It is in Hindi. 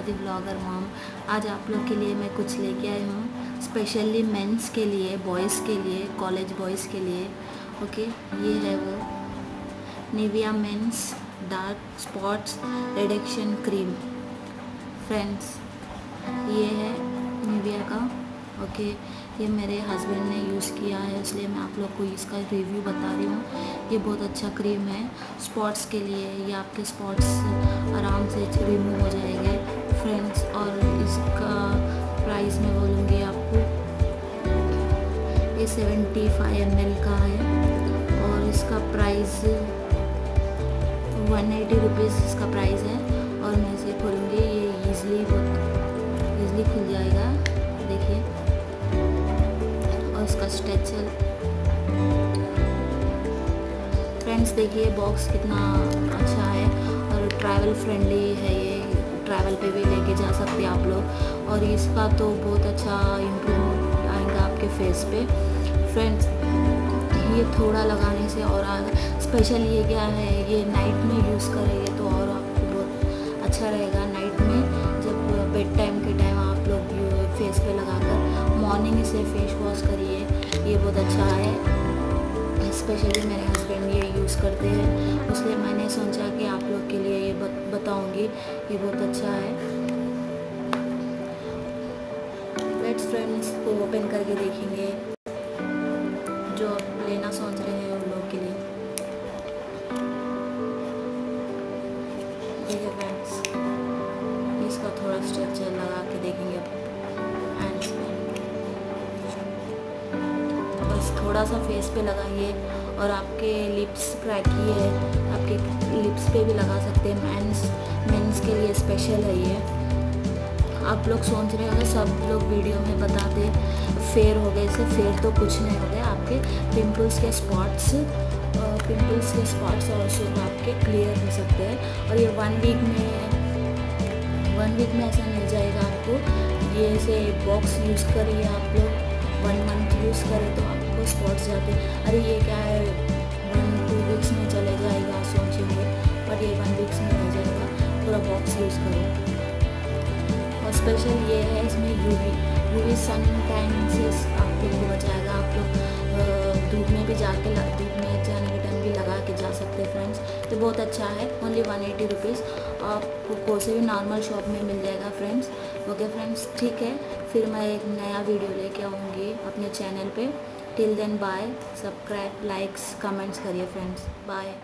आज आप लोग के लिए मैं कुछ लेके आई हूँ स्पेशली मेंस के लिए बॉयज़ के लिए कॉलेज बॉयज़ के लिए ओके ये है वो Nivea men's dark spots reduction cream friends ये है निविया का ओके ये मेरे हस्बैंड ने यूज़ किया है, इसलिए मैं आप लोग को इसका रिव्यू बता रही हूँ। ये बहुत अच्छा क्रीम है स्पॉट्स के लिए, ये आपके स्पॉट्स आराम से रिमूव हो जाएँगे। सेवेंटी फाइव एम एल का है और इसका प्राइस वन एटी रुपीज़ इसका प्राइस है और मैं इसे खोलूँगी, ये ईज़िली ईज़िली खुल जाएगा। देखिए। और इसका स्ट्रेचर फ्रेंड्स देखिए बॉक्स कितना अच्छा है और ट्रैवल फ्रेंडली है ये। ट्रैवल पे भी लेके जा सकते हैं आप लोग। और इसका तो बहुत अच्छा इम्प्रूव आएगा आपके फेस पे। फ्रेंड्स ये थोड़ा लगाने से और स्पेशल ये क्या है, ये नाइट में यूज़ करेंगे तो और आपको बहुत अच्छा रहेगा। नाइट में जब बेड टाइम के टाइम आप लोग फेस पे लगाकर मॉर्निंग इसे फेस वॉश करिए। ये बहुत अच्छा है। स्पेशली मेरे हस्बैंड ये यूज़ करते हैं। इसलिए मैंने सोचा कि आप लोग के लिए ये बताऊँगी। ये बहुत अच्छा है। फ्रेंड्स को ओपन करके देखेंगे। लेना सोच रहे हैं उन लोगों के लिए। इसका थोड़ा स्ट्रक्चर लगा के देखेंगे बस थोड़ा सा फेस पे लगाइए और आपके लिप्स क्रैकी है। आपके लिप्स पे भी लगा सकते हैं। मेंस मेंस के लिए स्पेशल है ये। आप लोग सोच रहे होंगे, सब लोग वीडियो में बता बताते फेयर हो गए इसे फेयर तो कुछ नहीं हो गया। आपके पिंपल्स के स्पॉट्स पिंपल्स के स्पॉट्स और सो आपके क्लियर हो सकते हैं। और ये वन वीक में वन वीक में ऐसा मिल जाएगा आपको। ये से बॉक्स यूज़ करिए आप लोग। वन मंथ यूज़ करें तो आपको स्पॉट्स जाते अरे ये क्या है? वन टू वीक्स में चले जाएगा, सोचेंगे। बट ये वन वीक्स में हो जाएगा। पूरा बॉक्स यूज़ करो। और स्पेशल ये है इसमें यूवी यूवी सन टाइम से आप लोग को बचाएगा आप लोग धूप में भी जाके धूप में जाने के टाइम भी लगा के जा सकते हैं फ्रेंड्स तो बहुत अच्छा है ओनली वन एटी रुपीज़ आपको कोई भी नॉर्मल शॉप में मिल जाएगा फ्रेंड्स ओके फ्रेंड्स ठीक है। फिर मैं एक नया वीडियो लेके आऊँगी अपने चैनल पे। Till then bye subscribe likes comments करिए फ्रेंड्स बाय